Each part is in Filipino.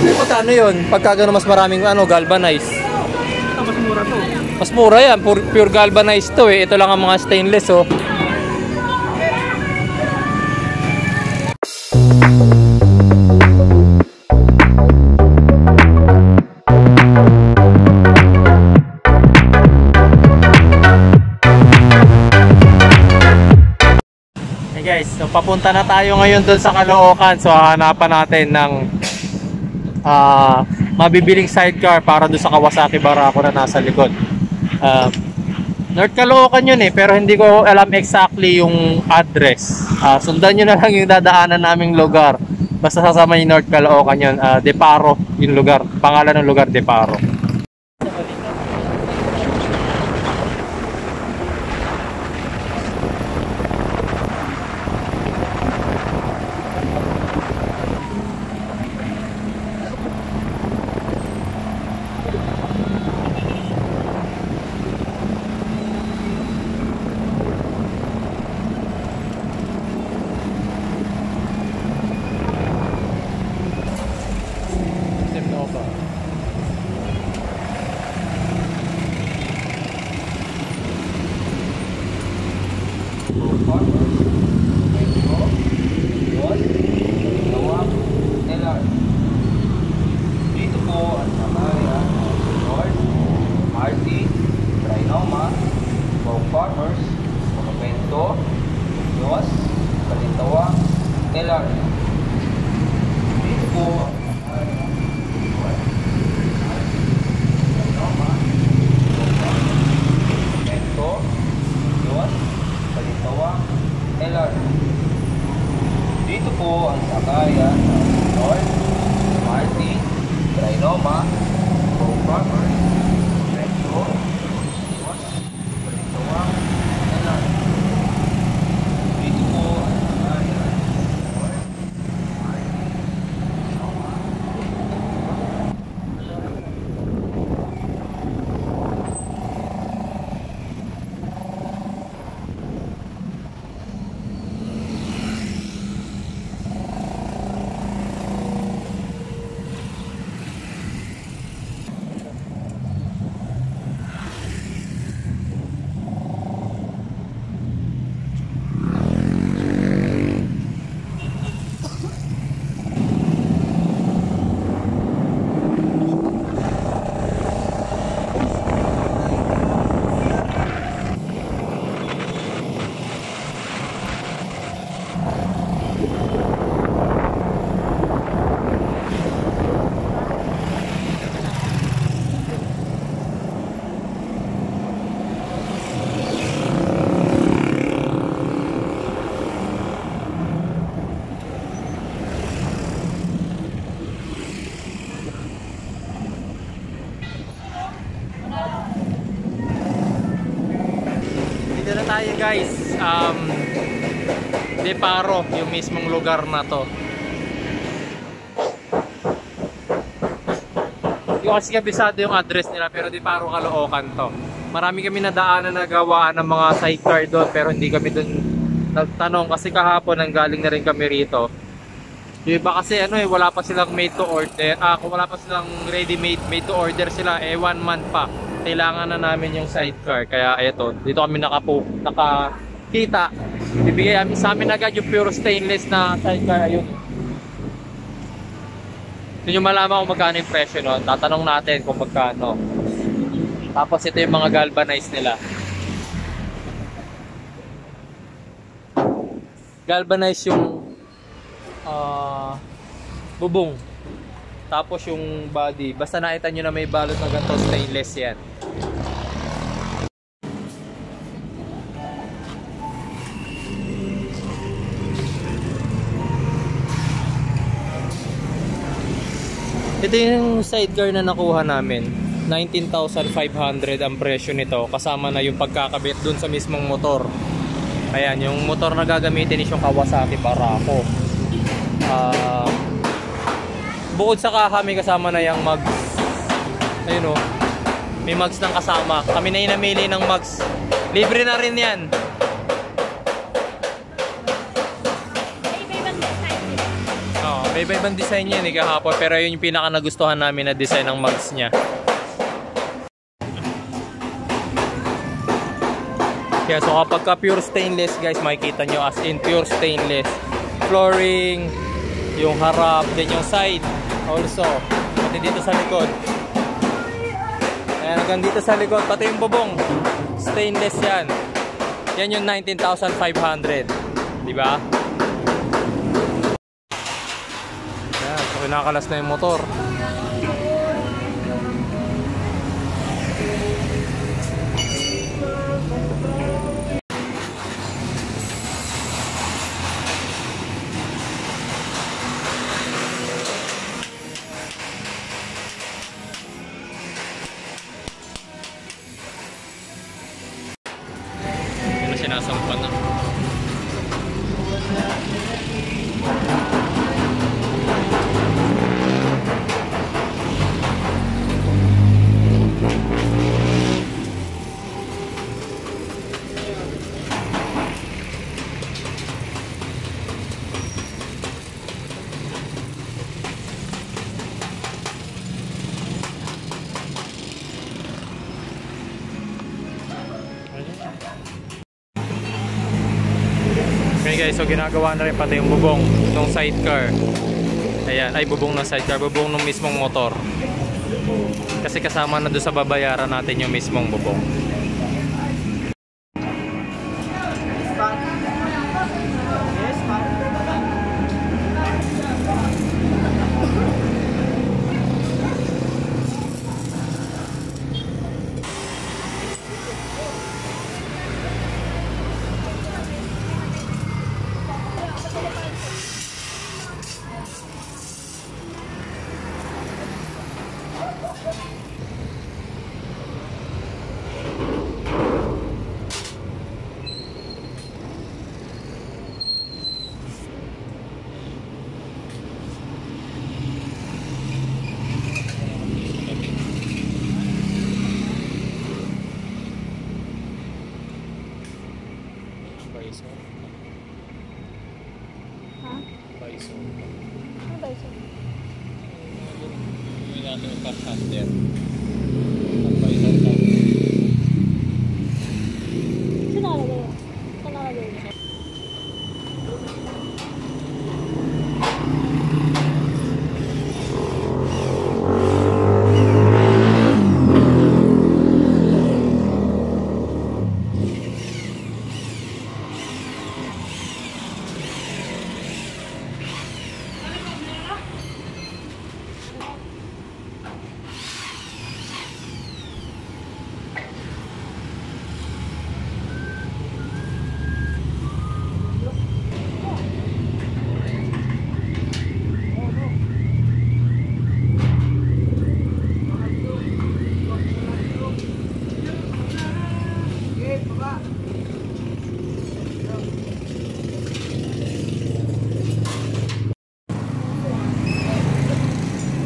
Magkano yun? Pagka mas maraming ano, galvanized. Ito, mas mura to. Mas mura yan. Pure, pure galvanized to eh. Ito lang ang mga stainless oh. Hey guys, so papunta na tayo ngayon doon sa Caloocan. So hahanapan natin ng ah mabibiling sidecar para doon sa Kawasaki Barako na nasa likod. Ah, North Caloocan yun eh, pero hindi ko alam exactly yung address. Ah, sundan nyo na lang yung dadaanan naming lugar. Basta sasama yung North Caloocan yun. Ah, Deparo yung lugar. Pangalan ng lugar, Deparo. 然后 ông! Tayo guys. Um, Deparo, yung mismong lugar na to. Ko kasi kabisado yung address nila pero Deparo Caloocan to. Marami kami nadaanan na gawaan ng mga sidecar doon pero hindi kami doon nagtanong kasi kahapon nang galing na rin kami rito. Yung iba kasi ano eh, wala pa silang made to order. Ah, kung wala pa silang ready made, made to order sila, eh one month pa. Kailangan na namin yung sidecar. Kaya eto, dito kami nakapo, nakakita. Bibigay kami sa amin agad yung pure stainless na sidecar. Ayun. Hindi nyo malaman kung magkano yung presyo nun. Tatanong natin kung magkano. Tapos ito yung mga galvanized nila. Galvanized yung ah bubong. Tapos yung body, basta nakita nyo na may balot na ganito, stainless yan. Ito yung sidecar na nakuha namin. 19,500 ang presyo nito kasama na yung pagkakabit dun sa mismong motor. Ayan, yung motor na gagamitin is yung Kawasaki Barako. Ah, bukod sa kaha, may kasama na yung mags. Ayun o. May mags ng kasama. Kami na yung namili ng mags. Libre na rin yan. Ibang. Oo, may May iba-ibang design yan eh kahapon, pero yun yung pinaka nagustuhan namin na design ng mugs niya. Kaya so kapag ka pure stainless guys, makikita nyo as in pure stainless. Flooring, yung harap, then yung side also. Pati dito sa likod. Ayan, hanggang dito sa likod, pati yung bubong. Stainless yan. Yan yung 19,500. Di ba? Yan, so kinakalas na yung motor. Guys, so ginagawa na rin pati yung bubong ng sidecar. Ayan, ay bubong ng sidecar, bubong ng mismong motor. Kasi kasama na doon sa babayaran natin yung mismong bubong.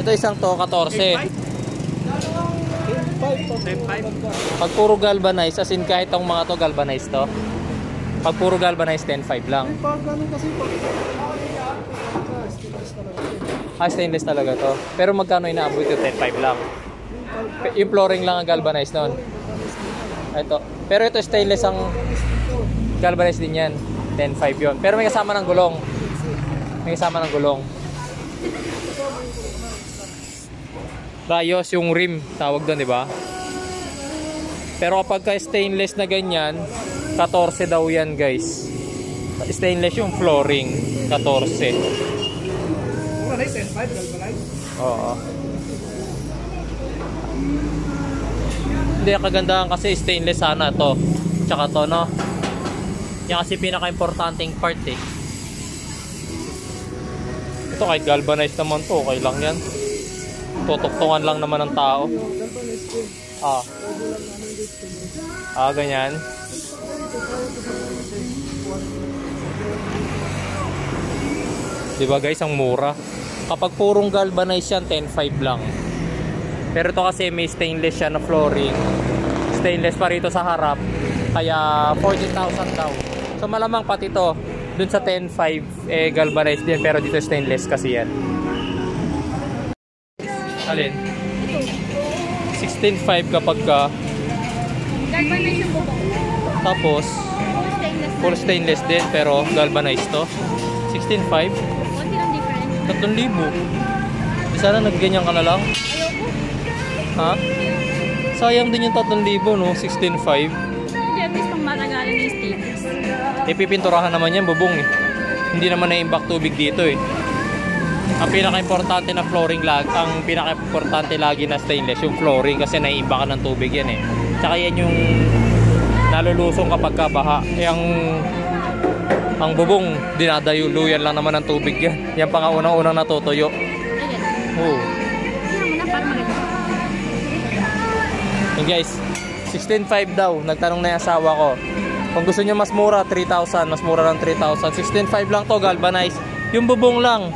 Ito isang to, 14. 10.5 Pag puro galvanized, as in kahit tong mga to galvanized to. Pag puro galvanized, 10.5 lang. Pag kasi talaga. Ah, stainless talaga to. Pero magkano inaabot yung 10.5 lang? Yung flooring lang ang galvanized nun. Ito. Pero ito stainless ang galvanized din yan. 10.5 yon. Pero may kasama ng gulong. May kasama ng gulong. Rayos yung rim, tawag doon, di ba? Pero kapag ka stainless na ganyan, 14 daw yan, guys. Stainless yung flooring, 14. Kung ano 10.5 galvanized. Oo. Hindi, kagandahan kasi stainless sana to. Tsaka to, no? Yan kasi pinaka-importanting part eh. Ito kahit galvanized naman to, okay lang yan. Tutuktungan lang naman ng tao. Ah, ah ganyan. Diba guys, ang mura. Kapag purong galvanized yan, 10.5 lang. Pero ito kasi may stainless siya na flooring. Stainless pa rito sa harap. Kaya 14,000 daw. So malamang pati to Dun sa 10.5, eh, galvanized din, pero dito stainless kasi yan. Alin? 16.5 kapag ka, Galvanize yung bubong. tapos, full stainless din, pero galvanized to. 16.5, Konti lang different. 3,000. Di sana nagganyan ka na lang. Ha? Sayang din yung 3,000, no? 16.5. Hindi, at least pang matagalan yung stainless. Ipipinturahan naman yan, bubong eh. Hindi naman na-imbak tubig dito eh. Ang pinaka-importante na flooring lag, ang pinaka-importante lagi na stainless, yung flooring kasi naiimbakan ng tubig yan eh. Tsaka yan yung nalulusong kapag ka baha. Eh, ang bubong, dinadayuluyan lang naman ng tubig yan. Yan pa nga unang-unang natutuyo. Ayun. Oo. Yun guys, 16.5 daw. Nagtanong na yung asawa ko. Kung gusto nyo mas mura, 3,000. Mas mura ng 3,000. 16.5 lang to, galvanized. Yung bubong lang.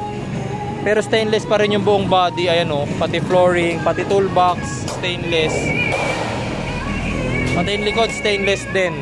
Pero stainless pa rin yung buong body. Ayan o. Pati flooring, pati toolbox, stainless. Pati yung likod, stainless din.